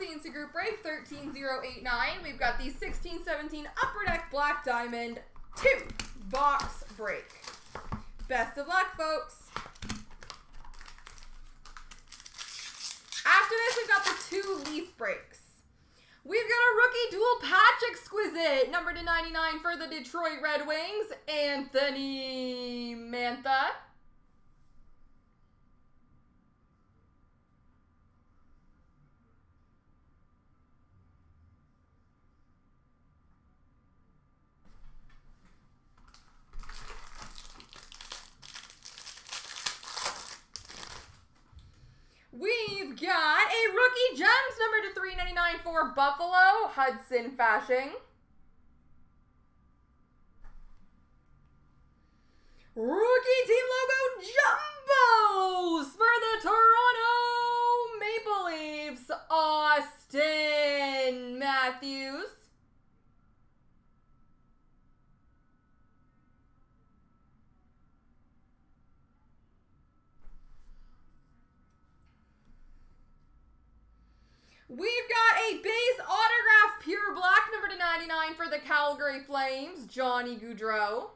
CNC Group Break 13089. We've got the 1617 Upper Deck Black Diamond 2 box break. Best of luck, folks. After this, we've got the two leaf breaks. We've got a rookie dual patch exquisite, number to 99 for the Detroit Red Wings, Anthony Mantha. We've got a rookie gems number to 399 for Buffalo, Hudson Fasching. Rookie team logo jumbos for the Toronto Maple Leafs, Auston Matthews. We've got a base autograph pure black number to 99 for the Calgary Flames, Johnny Gaudreau.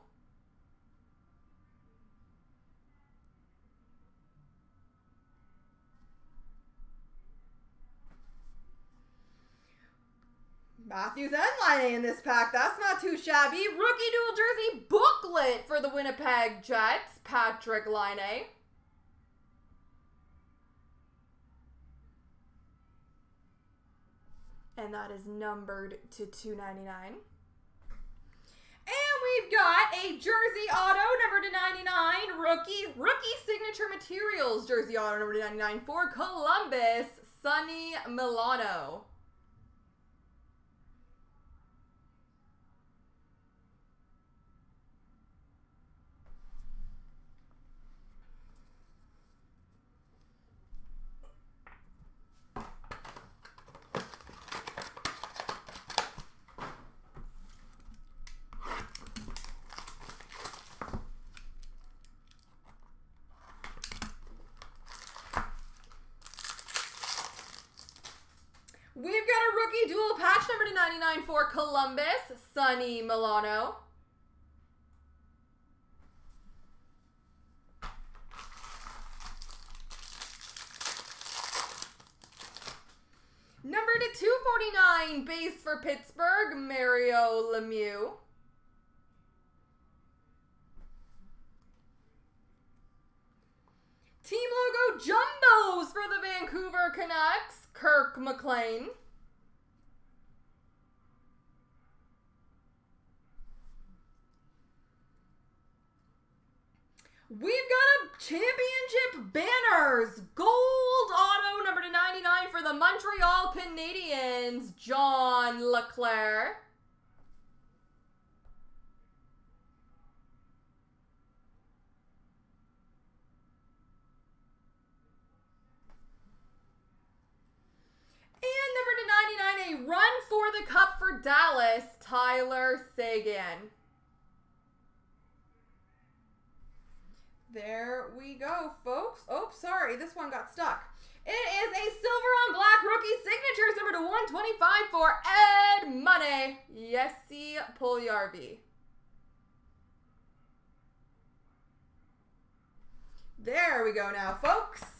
Matthews and Laine in this pack. That's not too shabby. Rookie dual jersey booklet for the Winnipeg Jets, Patrik Laine. And that is numbered to 299. And we've got a jersey auto number to 99, rookie rookie signature materials jersey auto number to 99 for Columbus, Sonny Milano. We've got a rookie dual patch number to 99 for Columbus, Sonny Milano. Number to 249, base for Pittsburgh, Mario Lemieux. Team logo jumbos for the Vancouver Canucks, Kirk McLean. We've got a championship banners, gold auto number to 99 for the Montreal Canadiens, John LeClair. And number to 99, a run for the cup for Dallas, Tyler Seguin. There we go, folks. Oh, sorry, this one got stuck. It is a silver on black rookie signatures number to 125 for Edmonton. Jesse Puljujarvi. There we go now, folks.